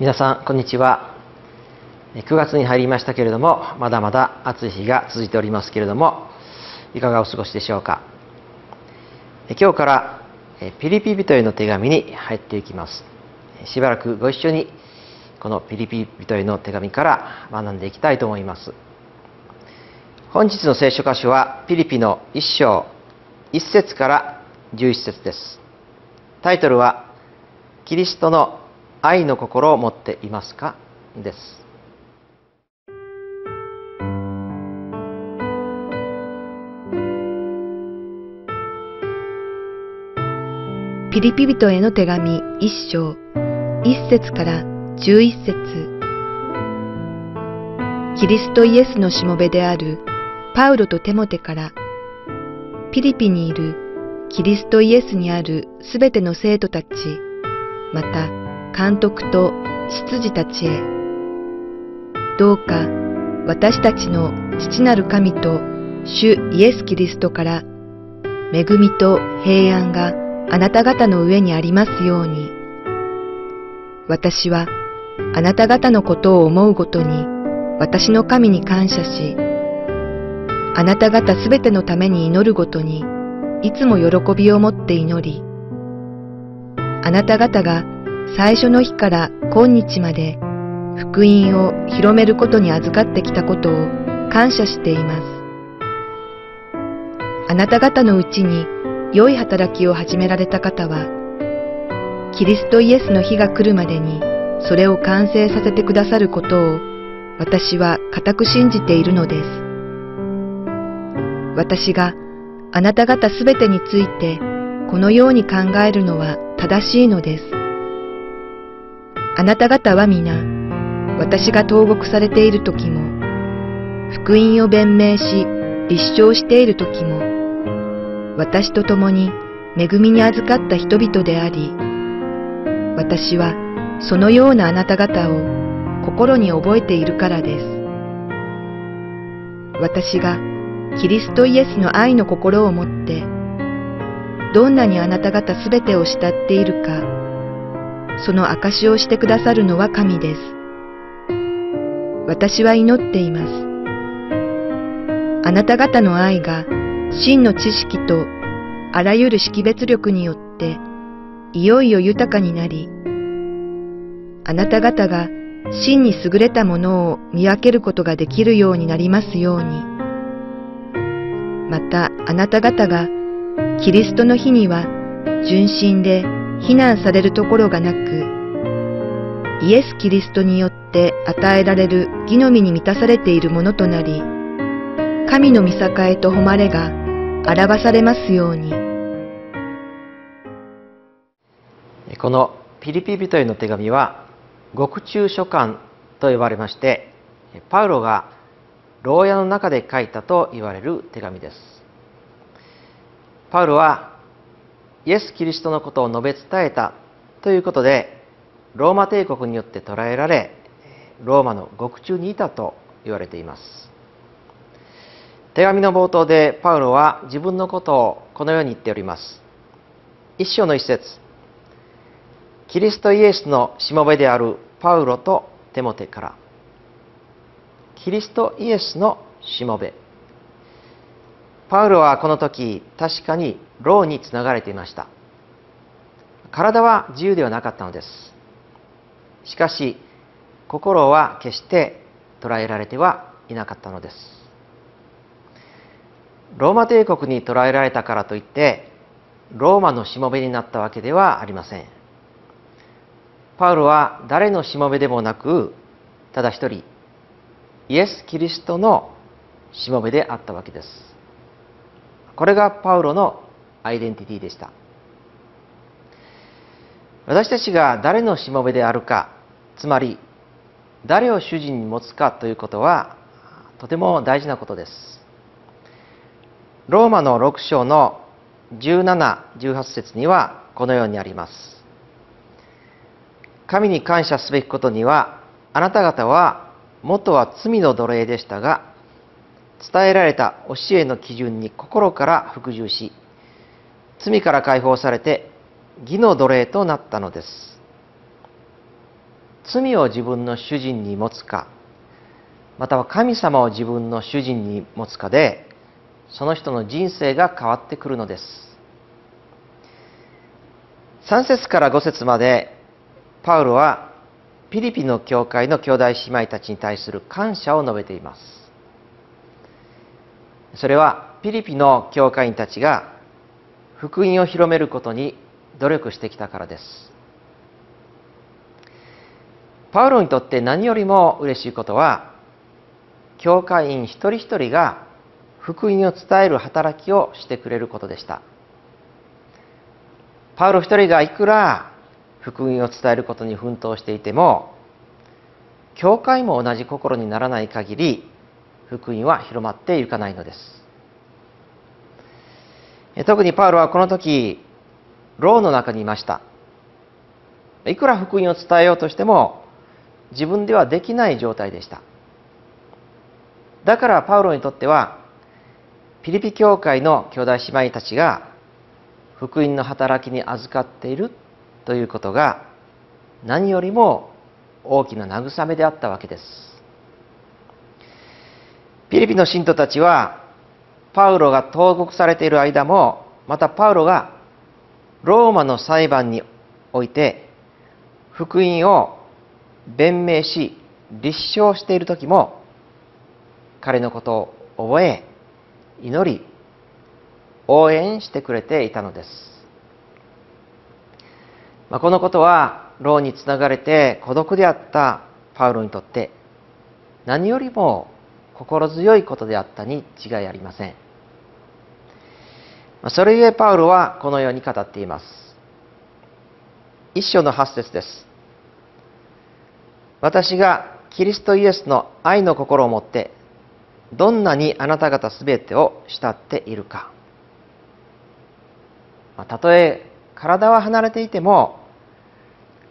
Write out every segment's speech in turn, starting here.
皆さんこんにちは。9月に入りましたけれどもまだまだ暑い日が続いておりますけれどもいかがお過ごしでしょうか。今日からピリピ人への手紙に入っていきます。しばらくご一緒にこのピリピ人への手紙から学んでいきたいと思います。本日の聖書箇所はピリピの一章一節から十一節です。タイトルはキリストの愛の心を持っていますか？です。ピリピ人への手紙一章。一節から十一節。キリストイエスのしもべであるパウロとテモテからピリピにいるキリストイエスにあるすべての生徒たちまた監督と執事たちへ、どうか私たちの父なる神と主イエス・キリストから恵みと平安があなた方の上にありますように。私はあなた方のことを思うごとに私の神に感謝し、あなた方すべてのために祈るごとにいつも喜びを持って祈り、あなた方が最初の日から今日まで福音を広めることに預かってきたことを感謝しています。あなた方のうちに良い働きを始められた方は、キリストイエスの日が来るまでにそれを完成させてくださることを私は固く信じているのです。私があなた方すべてについてこのように考えるのは正しいのです。あなた方は皆、私が投獄されている時も、福音を弁明し、立証している時も、私と共に恵みに預かった人々であり、私はそのようなあなた方を心に覚えているからです。私がキリストイエスの愛の心を持って、どんなにあなた方すべてを慕っているか、その証をしてくださるのは神です。私は祈っています。あなた方の愛が真の知識とあらゆる識別力によっていよいよ豊かになり、あなた方が真に優れたものを見分けることができるようになりますように。またあなた方がキリストの日には純真で非難されるところがなく、イエス・キリストによって与えられる義の実に満たされているものとなり、神の見境と誉れが表されますように。このピリピ人への手紙は、獄中書簡と呼ばれまして、パウロが牢屋の中で書いたと言われる手紙です。パウロはイエス・キリストのことを述べ伝えた。ということでローマ帝国によって捕らえられローマの獄中にいたと言われています。手紙の冒頭でパウロは自分のことをこのように言っております。一章の一節。キリストイエスのしもべであるパウロとテモテから。キリストイエスのしもべ。パウロはこの時確かに牢につながれていました。体は自由ではなかったのです。しかし心は決して捉えられてはいなかったのです。ローマ帝国に捕らえられたからといってローマのしもべになったわけではありません。パウロは誰のしもべでもなくただ一人イエス・キリストのしもべであったわけです。これがパウロのアイデンティティでした。私たちが誰のしもべであるかつまり誰を主人に持つかということはとても大事なことです。ローマの6章の1718節にはこのようにあります。神に感謝すべきことにはあなた方は元は罪の奴隷でしたが伝えられた教えの基準に心から服従し罪から解放されて義の奴隷となったのです。罪を自分の主人に持つかまたは神様を自分の主人に持つかでその人の人生が変わってくるのです。3節から5節までパウロはピリピの教会の兄弟姉妹たちに対する感謝を述べています。それはピリピの教会員たちが福音を広めることに努力してきたからです。パウロにとって何よりも嬉しいことは教会員一人一人が福音を伝える働きをしてくれることでした。パウロ一人がいくら福音を伝えることに奮闘していても教会も同じ心にならない限り福音は広まっていかないのです。特にパウロはこの時牢の中にいました。いくら福音を伝えようとしても自分ではできない状態でした。だからパウロにとってはピリピ教会の兄弟姉妹たちが福音の働きに預かっているということが何よりも大きな慰めであったわけです。ピリピの信徒たちはパウロが投獄されている間もまたパウロがローマの裁判において福音を弁明し立証している時も彼のことを覚え祈り応援してくれていたのです、まあ、このことは牢につながれて孤独であったパウロにとって何よりも心強いことであったに違いありません。それゆえパウロはこのように語っています。一章の八節です。私がキリストイエスの愛の心を持ってどんなにあなた方すべてを慕っているか。たとえ体は離れていても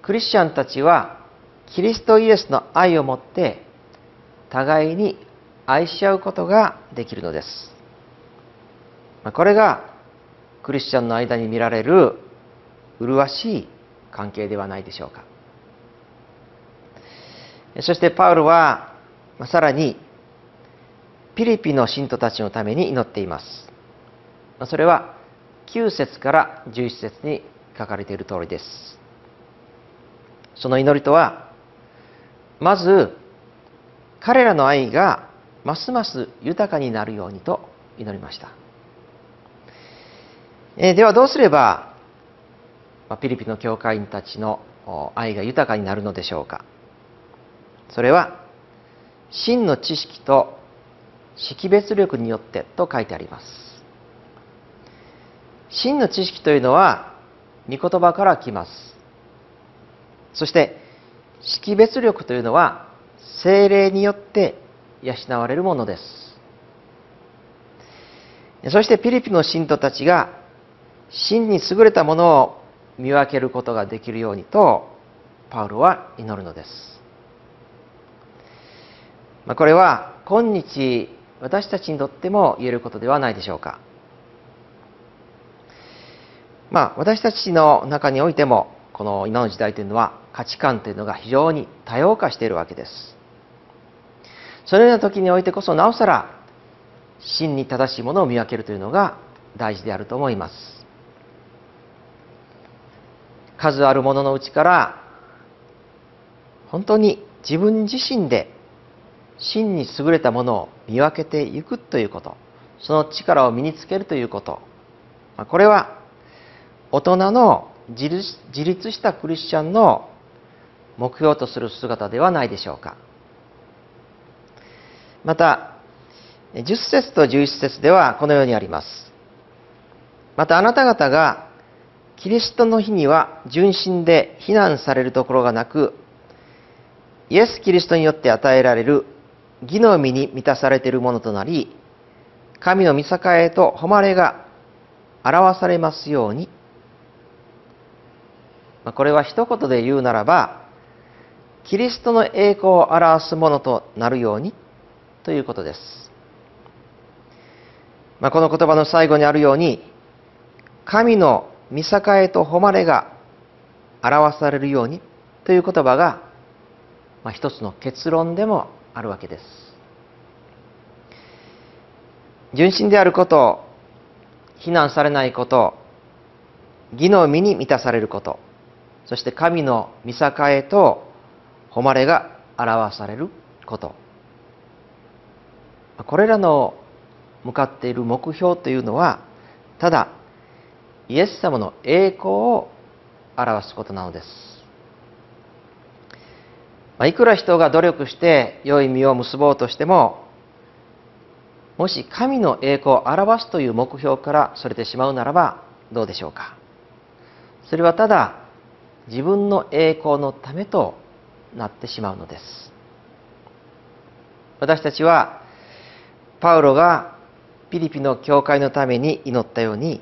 クリスチャンたちはキリストイエスの愛を持って互いに愛し合うことができるのです。これがクリスチャンの間に見られる麗しい関係ではないでしょうか。そしてパウロはさらにピリピの信徒たちのために祈っています。それは9節から11節に書かれている通りです。その祈りとはまず彼らの愛がますます豊かになるようにと祈りました、えではどうすればピリピの教会員たちの愛が豊かになるのでしょうか。それは真の知識と識別力によってと書いてあります。真の知識というのは御言葉から来ます。そして識別力というのは精霊によって養われるものですそしてピリピの信徒たちが真に優れたものを見分けることができるようにとパウロは祈るのですま、これは今日私たちにとっても言えることではないでしょうか。まあ、私たちの中においてもこの今の時代というのは価値観というのが非常に多様化しているわけです。そのような時においてこそなおさら真に正しいものを見分けるというのが大事であると思います。数あるもののうちから本当に自分自身で真に優れたものを見分けていくということその力を身につけるということこれは大人の自立したクリスチャンの目標とする姿ではないでしょうかまた10節と11節ではこのようにありますまたあなた方がキリストの日には純真で非難されるところがなくイエス・キリストによって与えられる義の実に満たされているものとなり、神の見境と誉れが表されますように。これは一言で言うならば、キリストの栄光を表すものとなるようにということです。まあ、この言葉の最後にあるように、神の見境と誉れが表されるようにという言葉がまあ、一つの結論でもあるわけです純真であること非難されないこと義の身に満たされることそして神の見境と誉れが表されることこれらの向かっている目標というのはただイエス様の栄光を表すことなのです、まあ、いくら人が努力して良い実を結ぼうとしてももし神の栄光を表すという目標からそれてしまうならばどうでしょうか。それはただ自分の栄光のためとなってしまうのです。私たちはパウロがピリピの教会のために祈ったように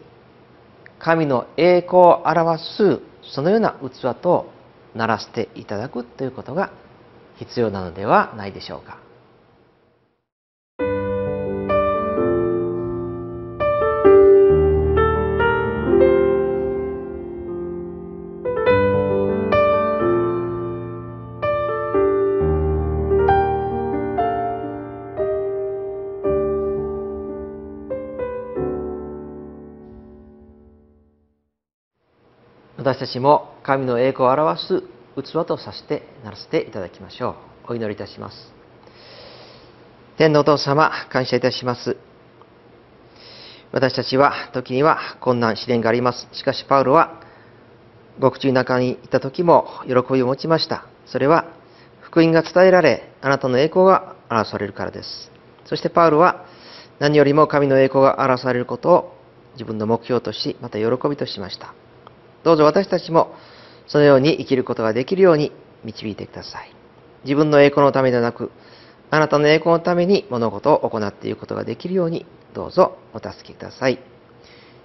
神の栄光を表すそのような器とならせていただくということが必要なのではないでしょうか。私たちも神の栄光を表す器とさせてならせていただきましょう。お祈りいたします。天のお父様感謝いたします。私たちは時には困難試練があります。しかしパウロは獄中の中にいた時も喜びを持ちました。それは福音が伝えられあなたの栄光が表されるからです。そしてパウロは何よりも神の栄光が表されることを自分の目標としまた喜びとしました。どうぞ私たちもそのように生きることができるように導いてください。自分の栄光のためではなく、あなたの栄光のために物事を行っていくことができるように、どうぞお助けください。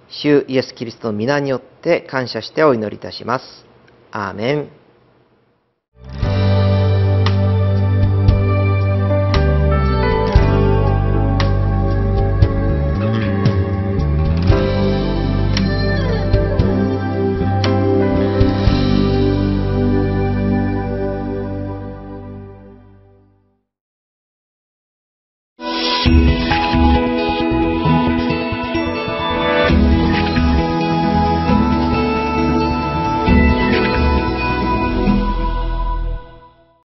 主イエス・キリストの皆によって感謝してお祈りいたします。アーメン。